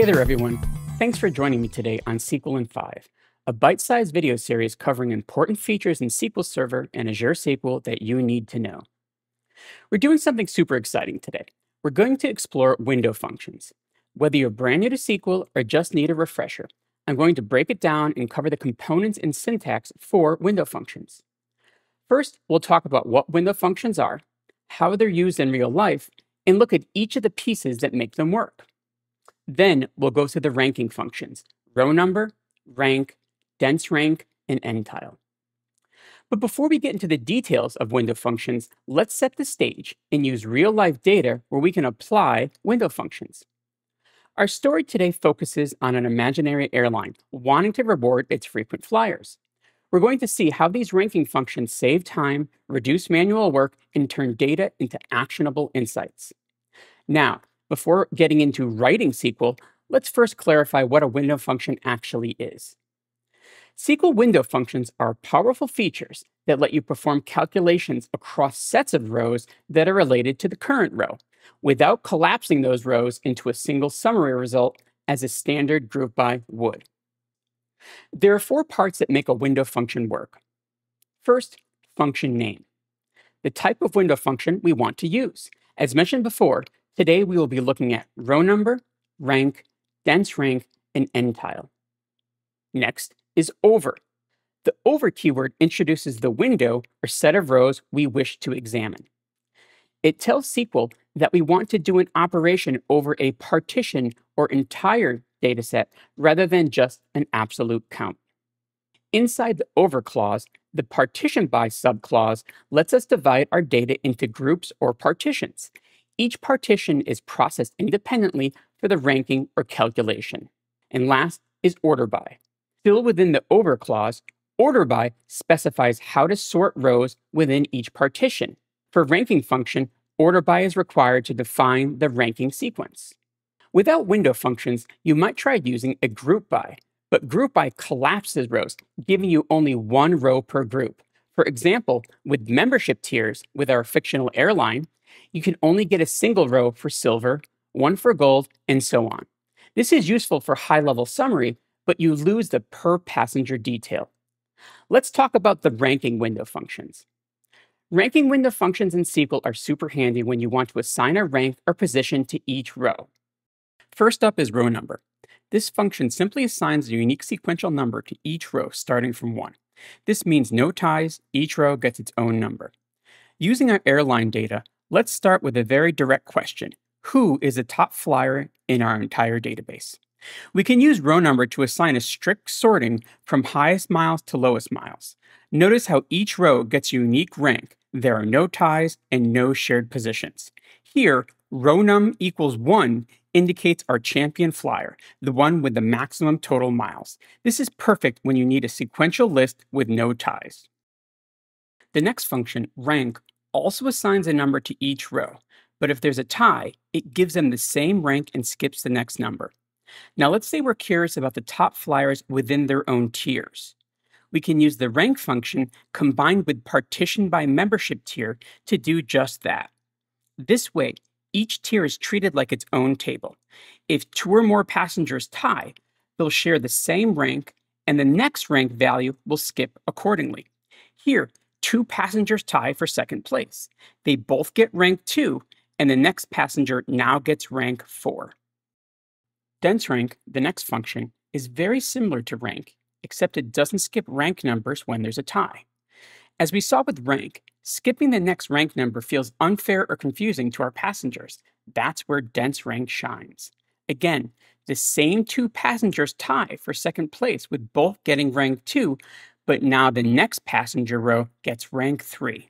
Hey there, everyone. Thanks for joining me today on SQL in 5, a bite sized video series covering important features in SQL Server and Azure SQL that you need to know. We're doing something super exciting today. We're going to explore window functions. Whether you're brand new to SQL or just need a refresher, I'm going to break it down and cover the components and syntax for window functions. First, we'll talk about what window functions are, how they're used in real life, and look at each of the pieces that make them work. Then we'll go to the ranking functions, row number, rank, dense rank, and NTILE. But before we get into the details of window functions, let's set the stage and use real life data where we can apply window functions. Our story today focuses on an imaginary airline wanting to reward its frequent flyers. We're going to see how these ranking functions save time, reduce manual work, and turn data into actionable insights. Now, before getting into writing SQL, let's first clarify what a window function actually is. SQL window functions are powerful features that let you perform calculations across sets of rows that are related to the current row without collapsing those rows into a single summary result as a standard group by would. There are four parts that make a window function work. First, function name. The type of window function we want to use. As mentioned before, today we will be looking at row number, rank, dense rank, and NTILE. Next is over. The over keyword introduces the window or set of rows we wish to examine. It tells SQL that we want to do an operation over a partition or entire dataset rather than just an absolute count. Inside the over clause, the partition by subclause lets us divide our data into groups or partitions. Each partition is processed independently for the ranking or calculation. And last is order by. Still within the over clause, order by specifies how to sort rows within each partition. For ranking function, order by is required to define the ranking sequence. Without window functions, you might try using a group by, but group by collapses rows, giving you only one row per group. For example, with membership tiers with our fictional airline, you can only get a single row for silver, one for gold, and so on. This is useful for high level summary, but you lose the per passenger detail. Let's talk about the ranking window functions. Ranking window functions in SQL are super handy when you want to assign a rank or position to each row. First up is row number. This function simply assigns a unique sequential number to each row starting from 1. This means no ties, each row gets its own number. Using our airline data, let's start with a very direct question. Who is the top flyer in our entire database? We can use row number to assign a strict sorting from highest miles to lowest miles. Notice how each row gets a unique rank. There are no ties and no shared positions. Here, row num equals 1 indicates our champion flyer, the one with the maximum total miles. This is perfect when you need a sequential list with no ties. The next function, rank, also assigns a number to each row, but if there's a tie, it gives them the same rank and skips the next number. Now let's say we're curious about the top flyers within their own tiers. We can use the rank function combined with partition by membership tier to do just that. This way, each tier is treated like its own table. If two or more passengers tie, they'll share the same rank, and the next rank value will skip accordingly. Here, two passengers tie for second place. They both get rank 2, and the next passenger now gets rank 4. Dense rank, the next function, is very similar to rank, except it doesn't skip rank numbers when there's a tie. As we saw with rank, skipping the next rank number feels unfair or confusing to our passengers. That's where dense rank shines. Again, the same two passengers tie for second place with both getting rank 2, but now the next passenger row gets rank 3.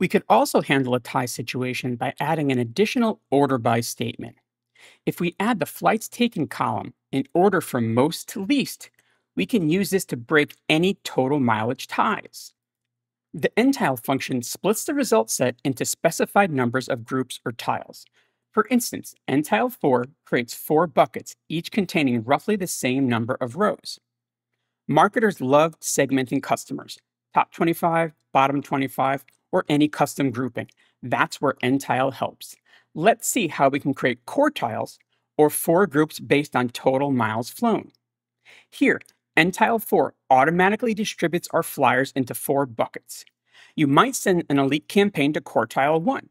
We could also handle a tie situation by adding an additional order by statement. If we add the flights taken column in order from most to least, we can use this to break any total mileage ties. The NTILE function splits the result set into specified numbers of groups or tiles. For instance, NTILE 4 creates four buckets, each containing roughly the same number of rows. Marketers love segmenting customers, top 25, bottom 25, or any custom grouping. That's where NTILE helps. Let's see how we can create quartiles or four groups based on total miles flown. Here, NTILE 4 automatically distributes our flyers into four buckets. You might send an elite campaign to quartile 1,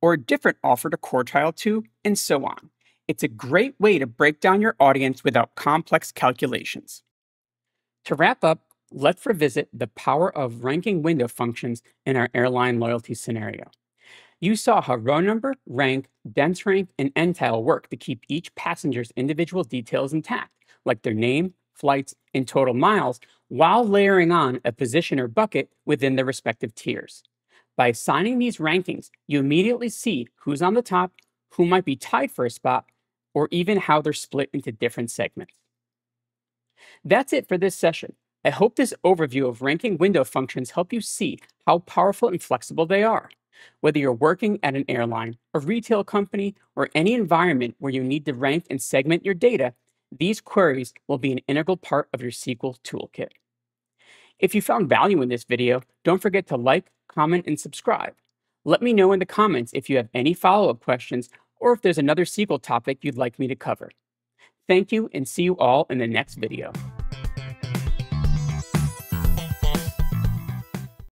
or a different offer to quartile 2, and so on. It's a great way to break down your audience without complex calculations. To wrap up, let's revisit the power of ranking window functions in our airline loyalty scenario. You saw how row number, rank, dense rank, and NTILE work to keep each passenger's individual details intact, like their name, flights, and total miles, while layering on a position or bucket within the respective tiers. By assigning these rankings, you immediately see who's on the top, who might be tied for a spot, or even how they're split into different segments. That's it for this session. I hope this overview of ranking window functions help you see how powerful and flexible they are. Whether you're working at an airline, a retail company, or any environment where you need to rank and segment your data, these queries will be an integral part of your SQL toolkit. If you found value in this video, don't forget to like, comment, and subscribe. Let me know in the comments if you have any follow-up questions or if there's another SQL topic you'd like me to cover. Thank you and see you all in the next video.